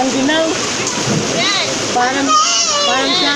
Ang ginaw. Yan. Parang, parang siya.